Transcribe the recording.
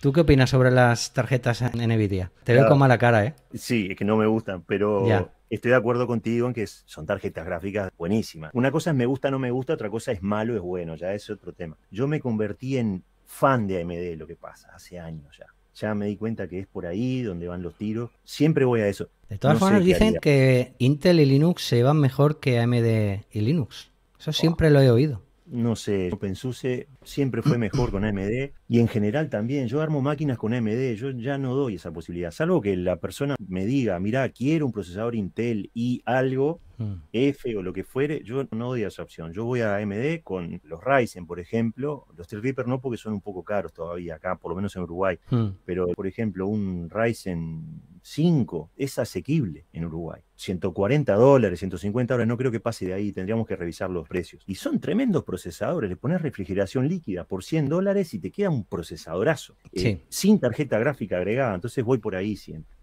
¿Tú qué opinas sobre las tarjetas en Nvidia? Te veo con mala cara, ¿eh? Sí, es que no me gustan, pero estoy de acuerdo contigo en que son tarjetas gráficas buenísimas. Una cosa es me gusta, no me gusta, otra cosa es malo, es bueno, ya es otro tema. Yo me convertí en fan de AMD, lo que pasa, hace años ya. Ya me di cuenta que es por ahí donde van los tiros. Siempre voy a eso. De todas formas, dicen que Intel y Linux se van mejor que AMD y Linux. Eso siempre lo he oído no sé, OpenSUSE siempre fue mejor con AMD y en general también. Yo armo máquinas con AMD, yo ya no doy esa posibilidad. Salvo que la persona me diga, mira, quiero un procesador Intel y algo, mm. F o lo que fuere, yo no doy esa opción. Yo voy a AMD con los Ryzen, por ejemplo. Los Threadripper no porque son un poco caros todavía acá, por lo menos en Uruguay. Mm. Pero, por ejemplo, un Ryzen 5 es asequible en Uruguay. 140 dólares, 150 dólares, no creo que pase de ahí, tendríamos que revisar los precios. Y son tremendos procesadores, le pones refrigeración líquida por 100 dólares y te queda un procesadorazo, eh, sin tarjeta gráfica agregada, entonces voy por ahí siempre.